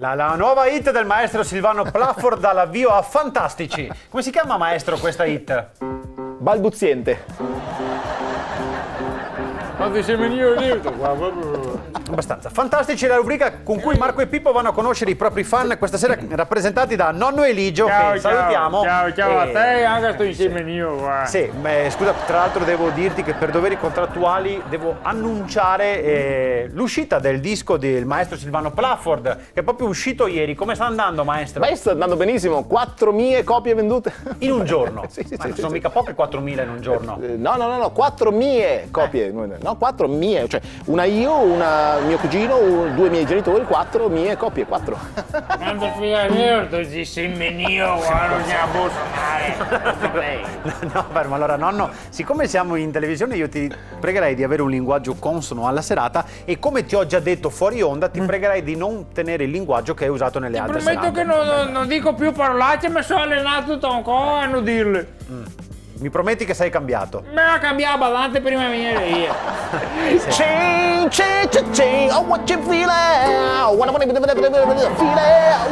La, la nuova hit del maestro Silvano Plafford dà l'avvio a Fantastici. Come si chiama maestro questa hit? Balbuziente. Quanti semeni io Abbastanza. Fantastici la rubrica con cui Marco e Pippo vanno a conoscere i propri fan, questa sera rappresentati da nonno Eligio, Ciao, che ciao, salutiamo. ciao, ciao a E- te, anche sto insieme io qua. Sì, beh, scusa, tra l'altro devo dirti che per doveri contrattuali devo annunciare eh, l'uscita del disco del maestro Silvano Plafford, che è proprio uscito ieri. Come sta andando, maestro? Beh, sta andando benissimo, 4 mie copie vendute. In un giorno? Sì, sì, Ma sì, non sì, sono sì. mica poche 4.000 in un giorno. Eh, No, no, no, no, 4 mie copie. No, 4 mie, cioè una io, una mio cugino, due miei genitori, 4 mie copie, 4. Quando figa mio, sto insieme io qua, non ce la posso fare. No, fermo. Allora, nonno, siccome siamo in televisione, io ti pregherei di avere un linguaggio consono alla serata e come ti ho già detto fuori onda, ti pregherei di non tenere il linguaggio che hai usato nelle Ti altre prometto serate. che non, non- dico più parolacce, ma sono allenato un po' a non dirle. Mi prometti che sei cambiato? Me la cambiava avanti prima di venire via. Change, change, change, change, oh what you feeling? Wanna wanna feeling,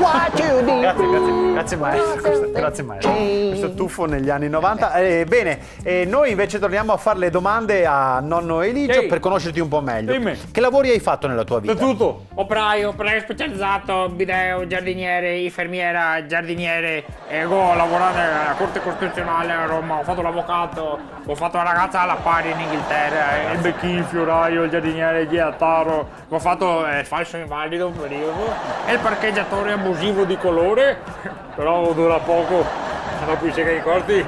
what you need. Grazie, grazie, grazie maestro. Questo- Grazie maestro. Questo tuffo negli anni 90. Eh, bene, eh, noi invece torniamo a fare le domande a nonno Eligio Ehi. per conoscerti un po' meglio. Dimmi. Che lavori hai fatto nella tua vita? Tutto. Operaio, operaio specializzato, bideo, giardiniere, infermiera, giardiniere. E ho lavorato alla Corte Costituzionale a Roma, ho fatto l'avvocato, ho fatto la ragazza alla pari in Inghilterra, il becchino, il fioraio, il giardiniere, il ghiattaro, ho fatto eh, il falso invalido un periodo, e il parcheggiatore abusivo di colore, però dura poco, dopo i sei ricordi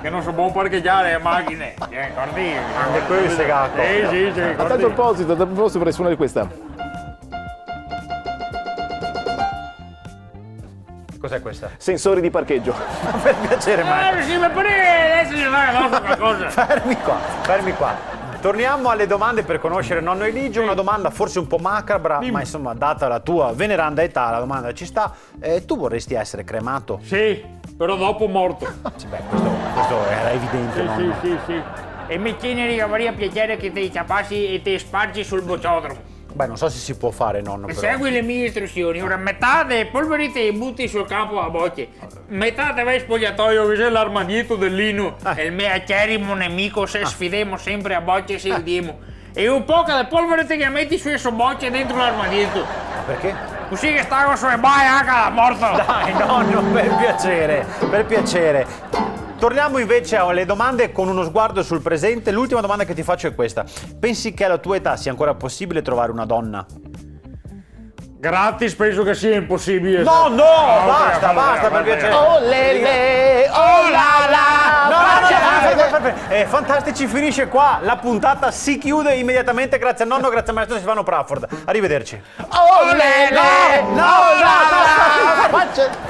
che non so buon parcheggiare le macchine, ti ricordi? Anche quello sei gatto. Sì, sì, ti A tal proposito, a tal proposito vorrei suonare questa. Cos'è questa? Sensori di parcheggio. per piacere, maestro. Eh, sì, ma pure adesso fai addosso qualcosa. Fermi qua, fermi qua. Torniamo alle domande per conoscere nonno Eligio, una domanda forse un po' macabra, ma insomma, data la tua veneranda età, la domanda ci sta. Eh, tu vorresti essere cremato? Sì, però dopo morto. Sì, beh, questo, questo era evidente, Sì, sì, nonno. sì, sì. E mi tieni avrebbe piacere che ti ciapassi e ti spargi sul bociodromo. Beh, non so se si può fare, nonno, E però. Segui le mie istruzioni. Ora, metà delle polveri te butti sul campo a bocce. Metà te vai spogliatoio, che c'è l'armadietto dell'Inu. E il mio acerimo nemico, se sfidemo sempre a bocce e si udiamo. E un po' che polvere te che metti su esso bocce dentro l'armadietto. Ma perché? Così che stavo su e vai anche alla morto. Dai, nonno, per piacere, per piacere. Torniamo invece alle domande con uno sguardo sul presente. L'ultima domanda che ti faccio è questa. Pensi che alla tua età sia ancora possibile trovare una donna? Gratis penso che sia impossibile. No, no, Ah, basta, vabbè, basta, per piacere. Oh lele, oh la la. No, no, no, no. Eh, fantastici, finisce qua. La puntata si chiude immediatamente. Grazie al nonno, grazie al maestro Silvano Prafford. Arrivederci. Oh lele, No, no, oh la no, la. Faccia-